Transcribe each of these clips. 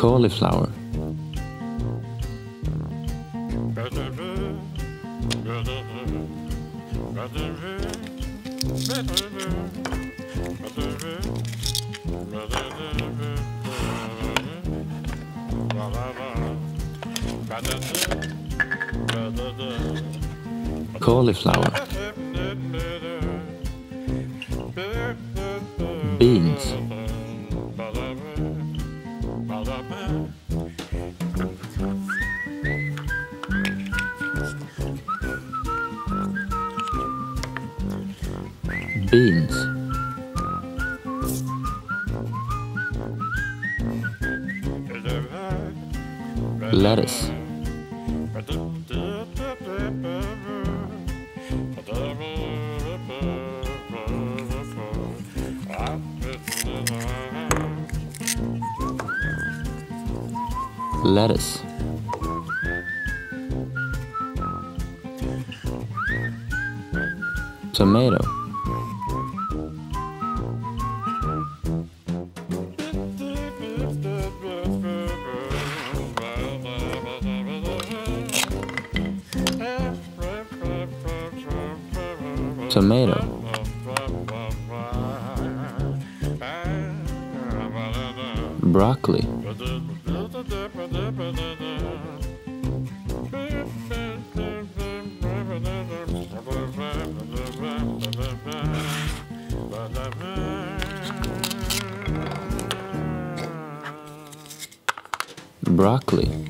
cauliflower, cauliflower, beans, lettuce, lettuce, tomato, tomato, broccoli, broccoli,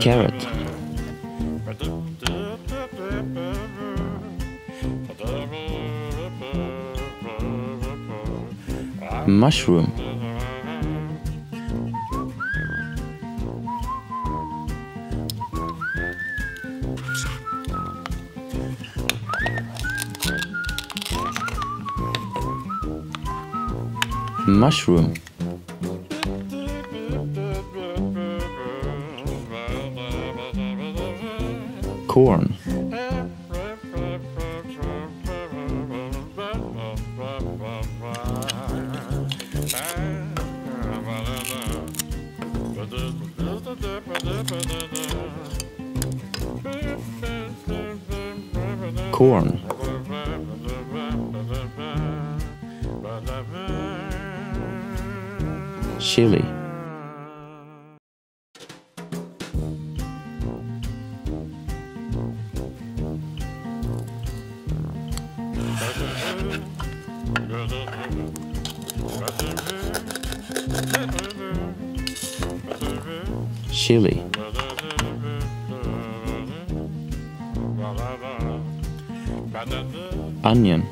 carrot, mushroom, mushroom, corn, corn, chili, chili, onion,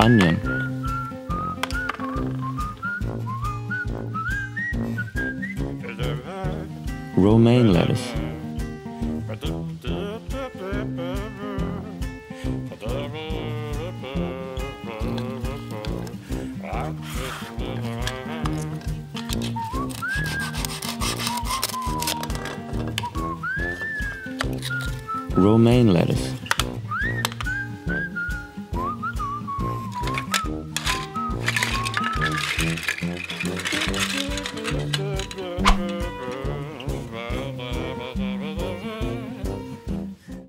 onion, romaine lettuce, romaine lettuce, Mm-hmm.